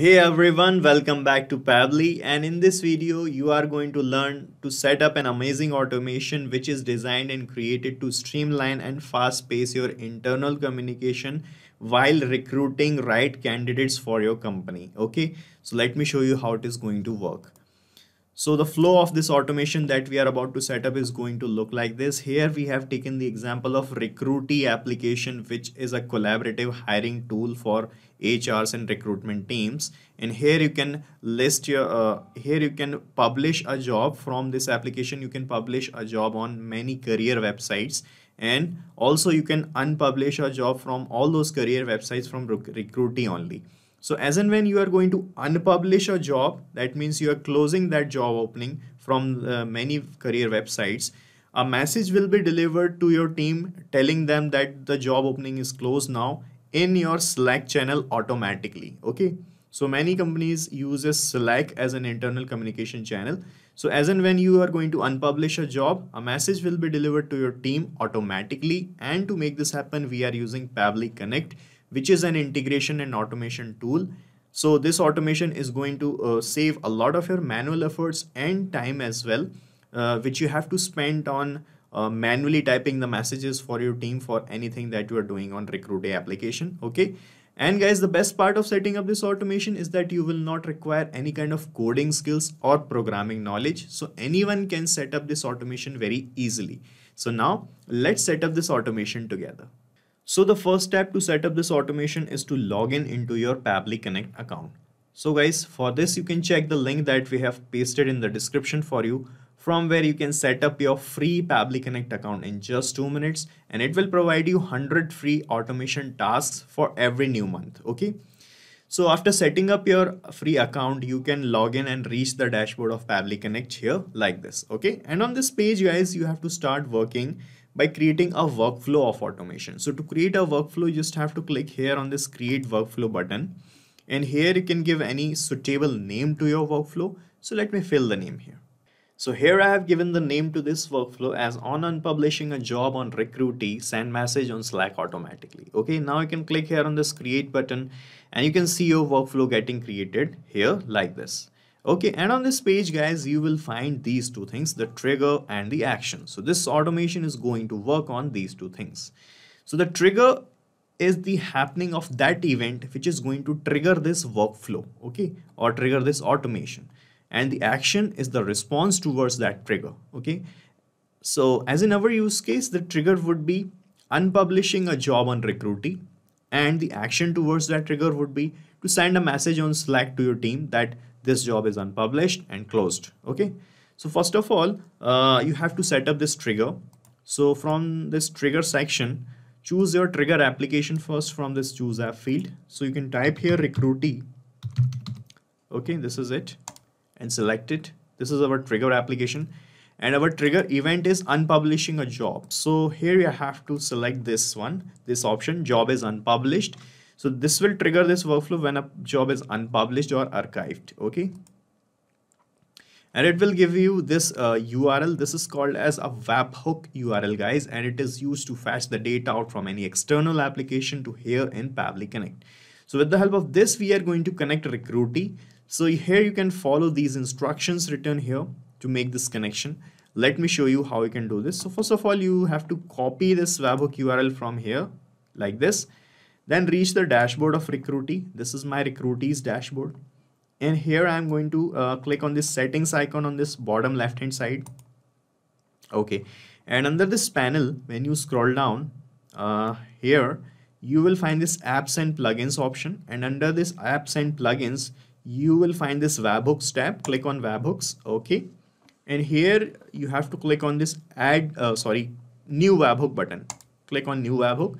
Hey everyone, welcome back to Pabbly and in this video you are going to learn to set up an amazing automation which is designed and created to streamline and fast pace your internal communication while recruiting right candidates for your company. Okay, so let me show you how it is going to work. So the flow of this automation that we are about to set up is going to look like this. Here we have taken the example of Recruitee application, which is a collaborative hiring tool for HRs and recruitment teams. And here you can list your, uh, here you can publish a job from this application. You can publish a job on many career websites and also you can unpublish a job from all those career websites from Recruitee only. So as and when you are going to unpublish a job, that means you are closing that job opening from uh, many career websites. A message will be delivered to your team telling them that the job opening is closed now in your Slack channel automatically. Okay. So many companies uses Slack as an internal communication channel. So as and when you are going to unpublish a job, a message will be delivered to your team automatically. And to make this happen, we are using Pabbly Connect which is an integration and automation tool. So this automation is going to uh, save a lot of your manual efforts and time as well, uh, which you have to spend on uh, manually typing the messages for your team for anything that you are doing on Recruitee application. Okay. And guys, the best part of setting up this automation is that you will not require any kind of coding skills or programming knowledge. So anyone can set up this automation very easily. So now let's set up this automation together. So the first step to set up this automation is to log in into your Pabbly Connect account. So guys, for this you can check the link that we have pasted in the description for you from where you can set up your free Pabbly Connect account in just two minutes and it will provide you 100 free automation tasks for every new month. Okay. So after setting up your free account, you can log in and reach the dashboard of Pabbly Connect here like this. Okay. And on this page, guys, you have to start working by creating a workflow of automation. So to create a workflow, you just have to click here on this create workflow button. And here you can give any suitable name to your workflow. So let me fill the name here. So here I have given the name to this workflow as on unpublishing a job on Recruitee, send message on Slack automatically. Okay, now you can click here on this create button and you can see your workflow getting created here like this okay and on this page guys you will find these two things the trigger and the action. So this automation is going to work on these two things. So the trigger is the happening of that event which is going to trigger this workflow okay or trigger this automation. And the action is the response towards that trigger okay? So as in our use case the trigger would be unpublishing a job on recruitee and the action towards that trigger would be to send a message on slack to your team that this job is unpublished and closed okay? So first of all uh, you have to set up this trigger. So from this trigger section choose your trigger application first from this choose app field. So you can type here recruitee okay? This is it and select it. This is our trigger application and our trigger event is unpublishing a job. So here you have to select this one this option job is unpublished so this will trigger this workflow when a job is unpublished or archived. Okay. And it will give you this uh, URL. This is called as a webhook URL guys. And it is used to fetch the data out from any external application to here in Pabbly Connect. So with the help of this, we are going to connect Recruitee. So here you can follow these instructions written here to make this connection. Let me show you how you can do this. So first of all, you have to copy this webhook URL from here like this then reach the dashboard of Recruitee. This is my Recruitee's dashboard. And here I'm going to uh, click on this settings icon on this bottom left hand side. Okay. And under this panel, when you scroll down uh, here, you will find this apps and plugins option. And under this apps and plugins, you will find this webhooks tab. Click on webhooks. Okay. And here you have to click on this add, uh, sorry, new webhook button. Click on new webhook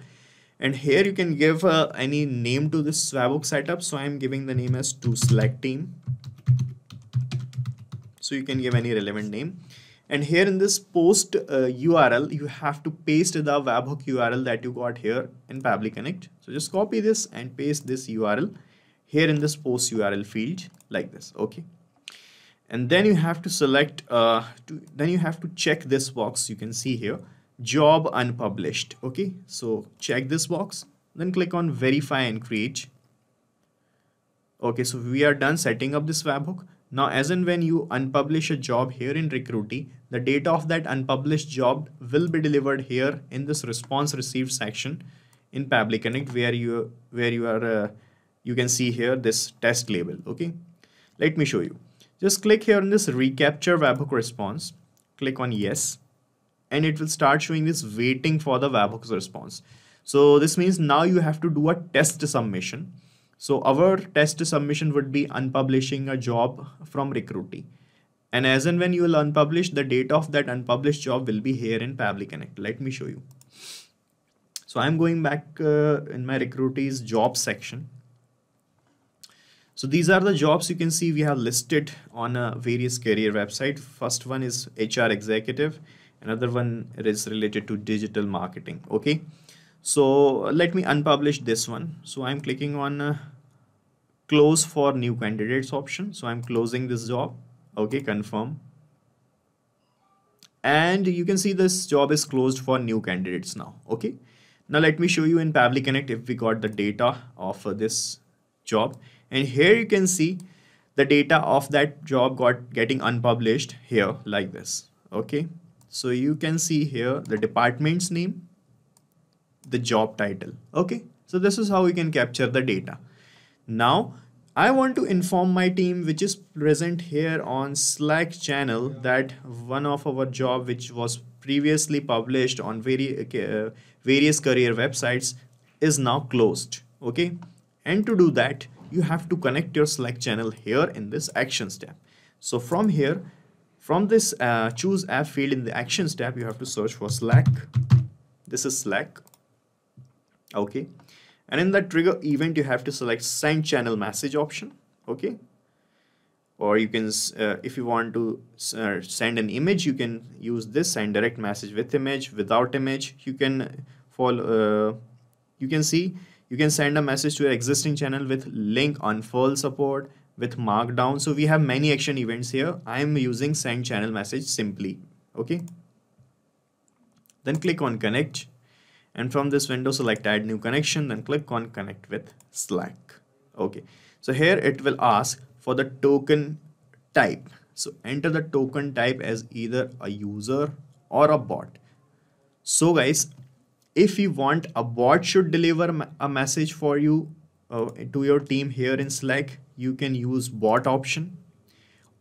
and here you can give uh, any name to this webhook setup. So i'm giving the name as to select team. So you can give any relevant name. And here in this post uh, url you have to paste the webhook url that you got here in Pabbly Connect. So just copy this and paste this url here in this post url field like this. Okay. And then you have to select uh, to, then you have to check this box you can see here job unpublished okay? So check this box then click on verify and create. Okay so we are done setting up this webhook. Now as and when you unpublish a job here in recruitee the data of that unpublished job will be delivered here in this response received section in Pabbly Connect where you where you are uh, you can see here this test label okay? Let me show you. Just click here on this recapture webhook response. Click on yes and it will start showing this waiting for the webhook's response so this means now you have to do a test submission so our test submission would be unpublishing a job from Recruitee. And as and when you will unpublish, the date of that unpublished job will be here in Pabbly Connect. Let me show you. So I'm going back uh, in my Recruitee's job section. So these are the jobs you can see we have listed on a various career website. First one is HR executive. Another one is related to digital marketing. Okay. So let me unpublish this one. So I'm clicking on uh, close for new candidates option. So I'm closing this job. Okay, confirm. And you can see this job is closed for new candidates now. Okay. Now let me show you in Pabbly Connect if we got the data of uh, this job. And here you can see the data of that job got getting unpublished here like this. Okay. So you can see here the department's name, the job title. Okay. So this is how we can capture the data. Now I want to inform my team which is present here on Slack channel that one of our job which was previously published on very, uh, various career websites is now closed. Okay. And to do that, you have to connect your Slack channel here in this action step. So from here, from this uh, choose app field in the actions tab, you have to search for Slack. This is Slack. Okay. And in that trigger event you have to select send channel message option. Okay. Or you can uh, if you want to uh, send an image you can use this send direct message with image without image. You can follow uh, you can see you can send a message to your existing channel with link unfurl support with markdown. So we have many action events here. I am using send channel message simply okay? Then click on connect. And from this window select add new connection then click on connect with slack okay? So here it will ask for the token type. So enter the token type as either a user or a bot. So guys if you want a bot should deliver a message for you uh, to your team here in slack you can use bot option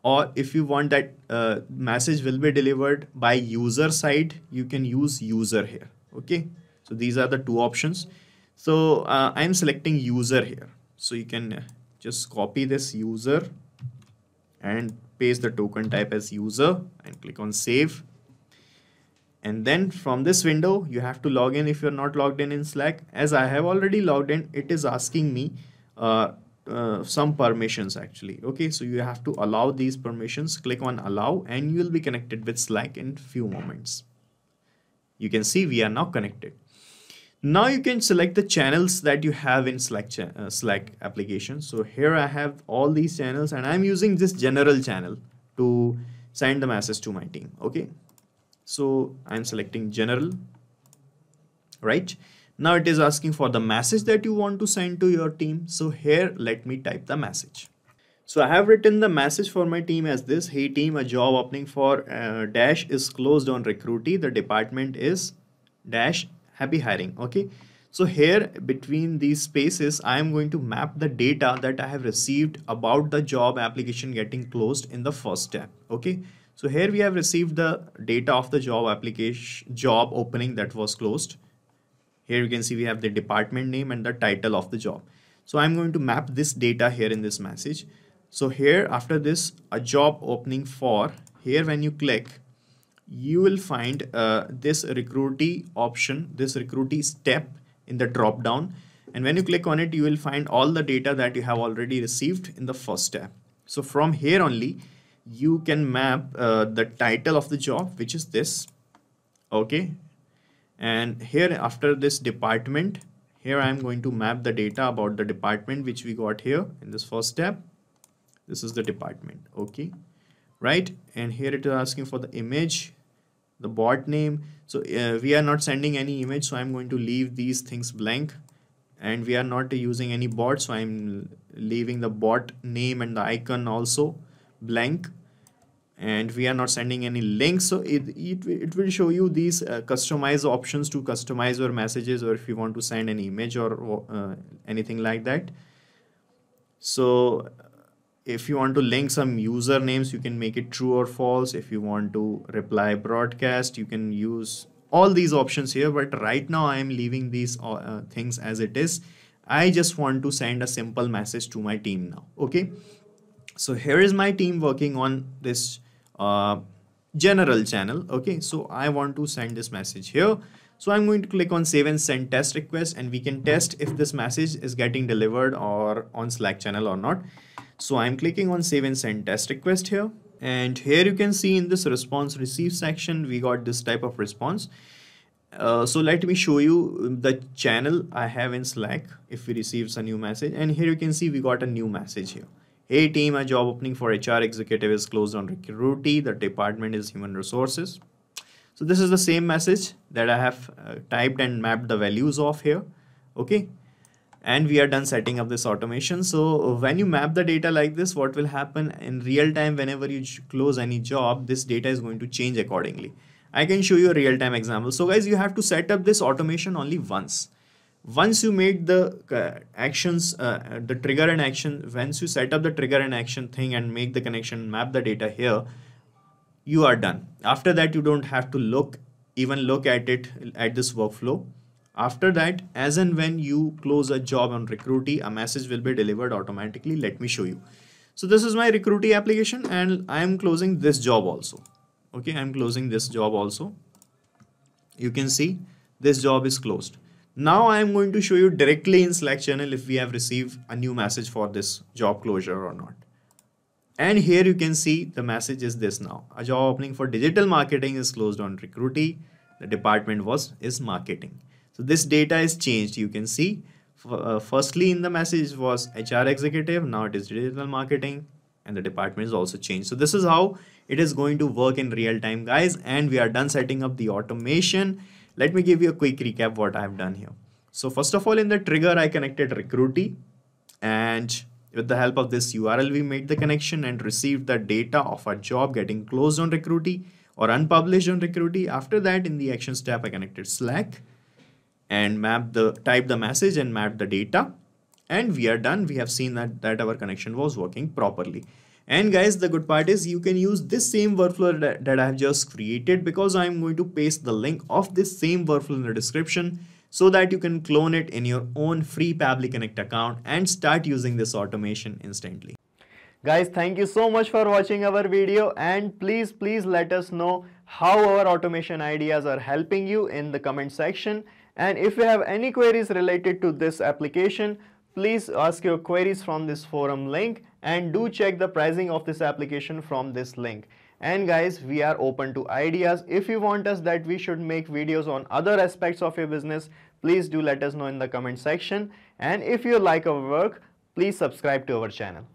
or if you want that uh, message will be delivered by user side you can use user here okay so these are the two options. So uh, I'm selecting user here. So you can just copy this user and paste the token type as user and click on save. And then from this window, you have to log in if you're not logged in in Slack. As I have already logged in, it is asking me uh, uh, some permissions actually. Okay, so you have to allow these permissions, click on allow and you will be connected with Slack in few moments. You can see we are now connected. Now you can select the channels that you have in Slack, uh, Slack application. So here I have all these channels and I'm using this general channel to send the message to my team. Okay. So I'm selecting general, right? Now it is asking for the message that you want to send to your team. So here, let me type the message. So I have written the message for my team as this, hey team, a job opening for uh, Dash is closed on Recruitee. The department is Dash happy hiring okay so here between these spaces I am going to map the data that I have received about the job application getting closed in the first step okay so here we have received the data of the job application job opening that was closed here you can see we have the department name and the title of the job so I'm going to map this data here in this message so here after this a job opening for here when you click you will find uh, this recruitee option, this recruitee step in the drop down. And when you click on it, you will find all the data that you have already received in the first step. So from here only, you can map uh, the title of the job, which is this. Okay. And here after this department, here I am going to map the data about the department which we got here in this first step. This is the department. Okay. Right. And here it is asking for the image the bot name so uh, we are not sending any image so i'm going to leave these things blank and we are not using any bot so i'm leaving the bot name and the icon also blank and we are not sending any links. So it, it, it will show you these uh, customize options to customize your messages or if you want to send an image or uh, anything like that. So if you want to link some usernames you can make it true or false. If you want to reply broadcast you can use all these options here. But right now i am leaving these uh, uh things as it is. I just want to send a simple message to my team now okay? So here is my team working on this uh, general channel okay? So I want to send this message here. So I'm going to click on save and send test request and we can test if this message is getting delivered or on Slack channel or not. So I'm clicking on save and send test request here and here you can see in this response receive section we got this type of response. Uh, so let me show you the channel I have in Slack if we receives a new message and here you can see we got a new message here Hey team, a job opening for HR executive is closed on Recruitee. The department is human resources. So this is the same message that I have uh, typed and mapped the values of here. Okay. And we are done setting up this automation. So when you map the data like this, what will happen in real time whenever you close any job, this data is going to change accordingly. I can show you a real time example. So guys, you have to set up this automation only once once you make the uh, actions uh, the trigger and action once you set up the trigger and action thing and make the connection map the data here you are done. After that you don't have to look even look at it at this workflow. After that as and when you close a job on recruitee a message will be delivered automatically. Let me show you. So this is my recruitee application and i am closing this job also. Okay i'm closing this job also. You can see this job is closed now I am going to show you directly in Slack channel if we have received a new message for this job closure or not. And here you can see the message is this now. A job opening for digital marketing is closed on Recruitee. The department was is marketing. So this data is changed. You can see uh, firstly in the message was HR executive. Now it is digital marketing and the department is also changed. So this is how it is going to work in real time guys. And we are done setting up the automation let me give you a quick recap what I've done here. So first of all, in the trigger, I connected Recruitee and with the help of this URL, we made the connection and received the data of a job getting closed on Recruitee or unpublished on Recruitee. After that, in the actions tab, I connected Slack and mapped the type the message and map the data. And we are done. We have seen that, that our connection was working properly. And guys, the good part is you can use this same workflow that, I have just created because I'm going to paste the link of this same workflow in the description so that you can clone it in your own free Pabbly Connect account and start using this automation instantly. Guys, thank you so much for watching our video and please, please let us know how our automation ideas are helping you in the comment section. And if you have any queries related to this application, please ask your queries from this forum link and do check the pricing of this application from this link. And guys we are open to ideas. If you want us that we should make videos on other aspects of your business please do let us know in the comment section. And if you like our work please subscribe to our channel